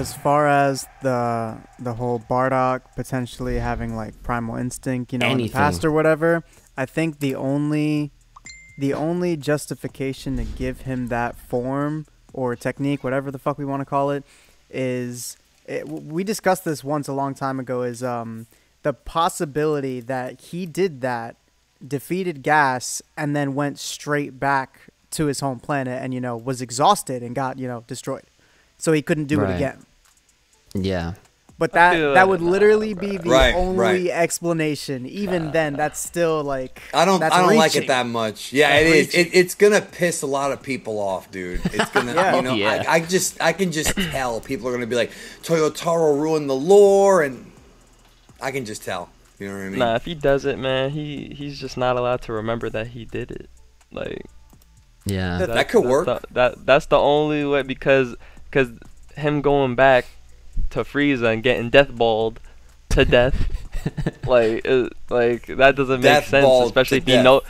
as far as the the whole Bardock potentially having like primal instinct, you know, in the past or whatever, I think the only the only justification to give him that form or technique, whatever the fuck we want to call it, is it, we discussed this once a long time ago. Is um the possibility that he did that, defeated Gas, and then went straight back to his home planet, and you know was exhausted and got you know destroyed, so he couldn't do Right. it again. Yeah. But that that like- would literally be the Right, only right. explanation. Even then, that's still like I don't. I don't like it that much. Yeah, That's it is. reaching. It, it's gonna piss a lot of people off, dude. It's gonna. Yeah. You know, Yeah. I, I just, I can just tell people are gonna be like, Toyotaro ruined the lore, and I can just tell. You know what I mean? Nah, if he does it, man, he he's just not allowed to remember that he did it. Like Yeah. That- That could that's work. the- that that's the only way because because him going back to Frieza and getting death balled to death, like it, like that doesn't make Death sense. Especially to if he death. know,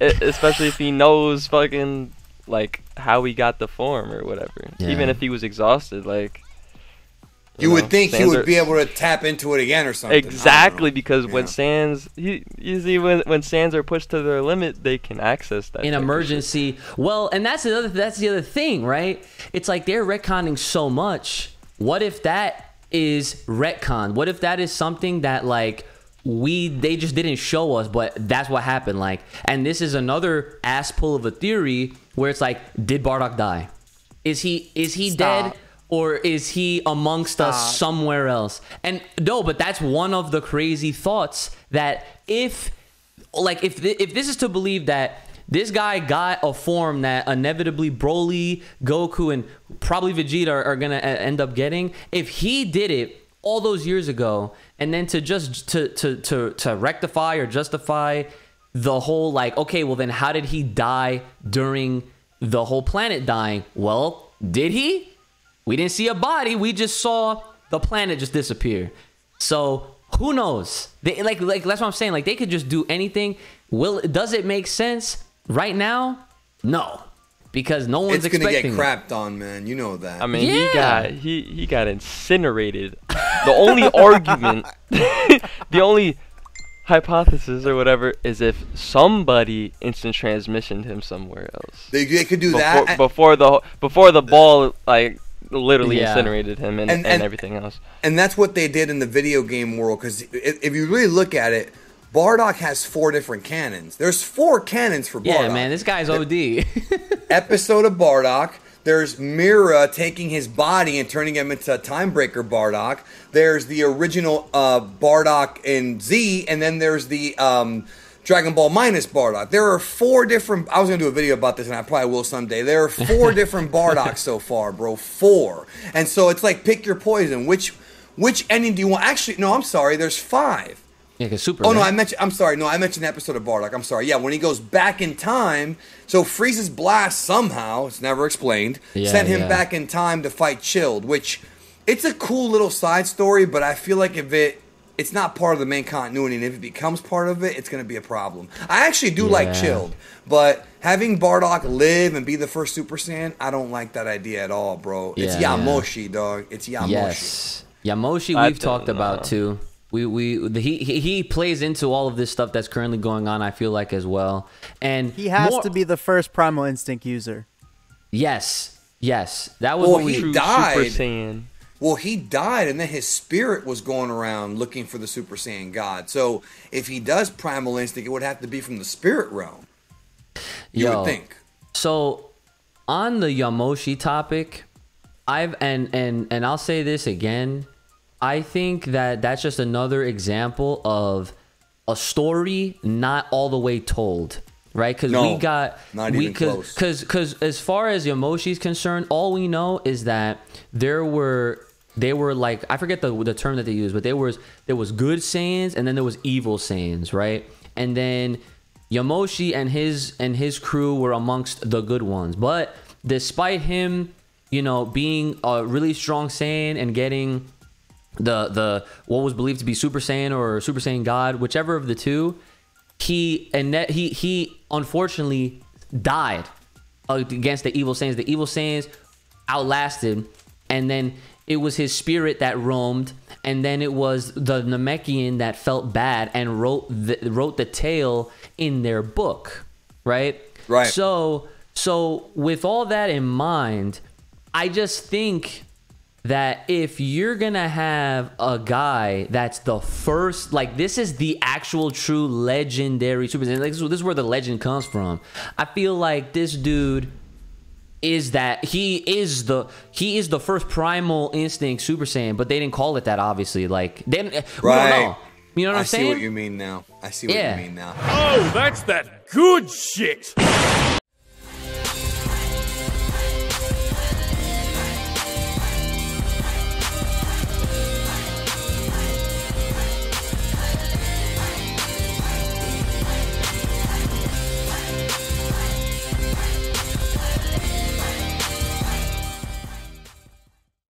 e- especially if he knows fucking like how he got the form or whatever. Even if he was exhausted, like you would know, think he would are- be able to tap into it again or something. Exactly, know. because when Yeah. Saiyans, he, you see, when when Saiyans are pushed to their limit, they can access that. in type emergency. Well, and that's the other that's the other thing, right? It's like they're retconning so much. What if that is retcon? What if that is something that like we they just didn't show us, but that's what happened. Like, and this is another ass pull of a theory where it's like, did Bardock die? Is he is he Stop. dead? Or is he amongst us somewhere else? And no, but that's one of the crazy thoughts that if like if thi- if this is to believe that this guy got a form that inevitably Broly, Goku, and probably Vegeta are, are gonna end up getting, if he did it all those years ago, and then to just to to to to rectify or justify the whole like, okay, well then how did he die during the whole planet dying? Well, did he? We didn't see a body. We just saw the planet just disappear. So who knows? They like like that's what I'm saying. Like they could just do anything. Will does it make sense right now? No, because no one's It's gonna get expecting. it. crapped on, man. You know that. I mean, Yeah. he got he he got incinerated. The only argument, the only hypothesis or whatever, is if somebody instant transmissioned him somewhere else they, they could do before that. before the before the ball like literally Yeah. incinerated him and, And- and, and- everything else. And that's what they did in the video game world. Because if, if you really look at it, Bardock has four different canons. There's four canons for Bardock. Yeah, man, this guy's OD. episode of Bardock. There's Mira taking his body and turning him into a Timebreaker Bardock. There's the original uh, Bardock in Z, and then there's the um, Dragon Ball minus Bardock. There are four different. I was gonna do a video about this, and I probably will someday. There are four different Bardocks so far, bro. Four, and so it's like pick your poison. Which which ending do you want? Actually, no, I'm sorry. There's five. Yeah, cause super. Oh no. I mentioned. I'm sorry. No, I mentioned the episode of Bardock. I'm sorry. Yeah, when he goes back in time, so Frieza's blast somehow it's never explained Yeah, sent him yeah. back in time to fight Chilled, which it's a cool little side story. But I feel like if it it's not part of the main continuity, and if it becomes part of it, it's going to be a problem. I actually do like Chilled, but having Bardock live and be the first Super Saiyan, I don't like that idea at all, bro. it's Yeah, yeah. Yamoshi, dog. It's Yamoshi. Yes, Yamoshi. We've talked don't about too. We we the, he, he he plays into all of this stuff that's currently going on. I feel like as well, and he has more- to be the first primal instinct user. Yes, yes, that was Well, what we. he True died. Super Saiyan. Well, he died, and then his spirit was going around looking for the Super Saiyan God. So, if he does primal instinct, it would have to be from the spirit realm. You Yo, would think. So, on the Yamoshi topic, I've and and and I'll say this again. I think that that's just another example of a story not all the way told, right? Because No, we got not we even close. because because as far as Yamoshi is concerned, all we know is that there were they were like I forget the the term that they used, but there was there was good Saiyans and then there was evil Saiyans, right? And then Yamoshi and his and his crew were amongst the good ones, but despite him, you know, being a really strong Saiyan and getting the the what was believed to be Super Saiyan or Super Saiyan God, whichever of the two, he and that he he unfortunately died against the evil Saiyans. The evil Saiyans outlasted, and then it was his spirit that roamed, and then it was the Namekian that felt bad and wrote the, wrote the tale in their book, right? Right. So so with all that in mind, I just think that if you're gonna have a guy that's the first, like this is the actual true legendary Super Saiyan. Like this, is- this is where the legend comes from. I feel like this dude is that he is the he is the first primal instinct Super Saiyan, but they didn't call it that. Obviously, like they didn't, we don't Right. know. You know what I I'm see saying? what you mean now. I see what Yeah. you mean now. Oh, that's that good shit.